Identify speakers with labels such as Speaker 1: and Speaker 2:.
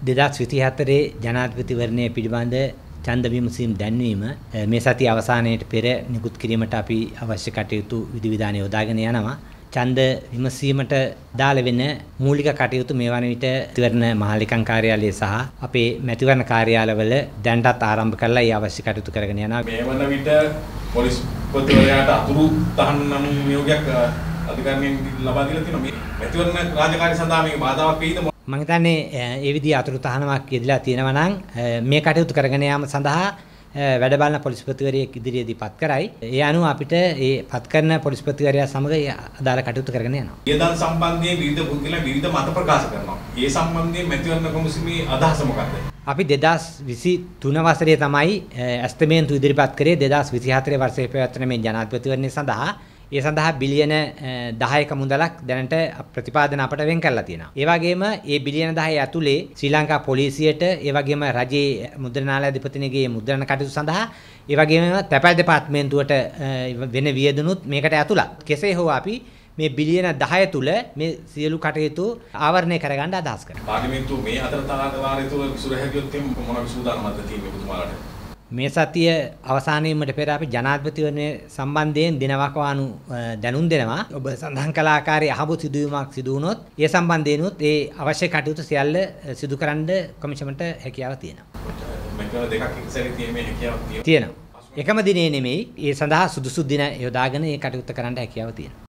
Speaker 1: දෙදස් විසි හතරේ ජනාධපතිවරණය පිළිබඳ ඡන්ද විමසීම් දැන්වීම මේ සති අවසානයේට පෙර නිකුත් කිරීමට අපි අවශ්‍ය කටයුතු විධිවිධාන යොදාගෙන යනවා. ඡන්ද විමසීමට දාල වෙන මූලික කටයුතු මේ වන විට තිවරණ මහලේකම් කාර්යාලය සහ අපේ මැතිවරණ කාර්යාලවල දැන්ටත් ආරම්භ කරලා ඒ අවශ්‍ය කටයුතු කරගෙන යනවා.
Speaker 2: මේ වන විට පොලිස් පොතවලට අතුරු තහනම් නියෝගයක් අධිකරණයෙන් ලබා දීලා තියෙනවා. මේ මැතිවරණ රාජකාරී සඳහා මේක බාධාවක් වෙයිද?
Speaker 1: මම හිතන්නේ ඒ විදිහ අතුරු තහනමක් යෙදලා තියෙනවා නම් මේ කටයුතු කරගෙන යාම සඳහා වැඩ බලන පොලිස්පතිවරයෙක් ඉදිරියේදී පත් කරයි. ඒ අනුව අපිට ඒ පත් කරන පොලිස්පතිවරයා සමග අදාළ කටයුතු කරගෙන යනවා.
Speaker 2: ඊදන් සම්බන්ධයෙන් විවිධ පුද්ගලයන් විවිධ මත ප්‍රකාශ කරනවා. ඒ සම්බන්ධයෙන් මැතිවරණ කොමිසමේ අදහස මොකක්ද?
Speaker 1: අපි 2023 වසරේ තමයි ඇස්තමේන්තු ඉදිරිපත් කරේ 2024 වර්ෂයේ පැවැත්වෙන මේ ජනාධිපතිවරණය සඳහා ඒ සඳහා බිලියන 10ක මුදලක් දැනට ප්‍රතිපාදන අපට වෙන් කරලා තියෙනවා. ඒ වගේම ඒ බිලියන 10 ඇතුලේ ශ්‍රී ලංකා පොලිසියට ඒ වගේම රජයේ මුද්‍රණාලයාධිපතිනිගේ මුද්‍රණ කටයුතු සඳහා ඒ වගේම තැපැල් දෙපාර්තමේන්තුවට වෙන වියදනුත් මේකට ඇතුළත්. කෙසේ හෝ අපි මේ බිලියන 10 තුල මේ සියලු කටයුතු ආවරණය කරගන්න අදහස් කරනවා.
Speaker 2: පාර්ලිමේන්තුව මේ අතර තාවාරය තුළ විසුර හැකියොත් මොන විසුදානමක්ද තියෙන්නේ ඔබතුමාලාට?
Speaker 1: මේ සතිය අවසානයේමට පෙර අපි ජනාධිපතිවරණය සම්බන්ධයෙන් දිනවකවානු දැනුම් දෙනවා. ඔබ සඳහන් කළ ආකාරයේ අහඹු සිදුවීමක් සිදු වුණොත් ඒ සම්බන්ධයෙන්ුත් ඒ අවශ්‍ය කටයුතු සියල්ල සිදු කරන්න කොමිෂමන්ට හැකියාව තියෙනවා. තියෙනවා. එකම දිනේ නෙමෙයි ඒ සඳහා සුදුසු දින යොදාගෙන ඒ කටයුත්ත කරන්න හැකියාව තියෙනවා.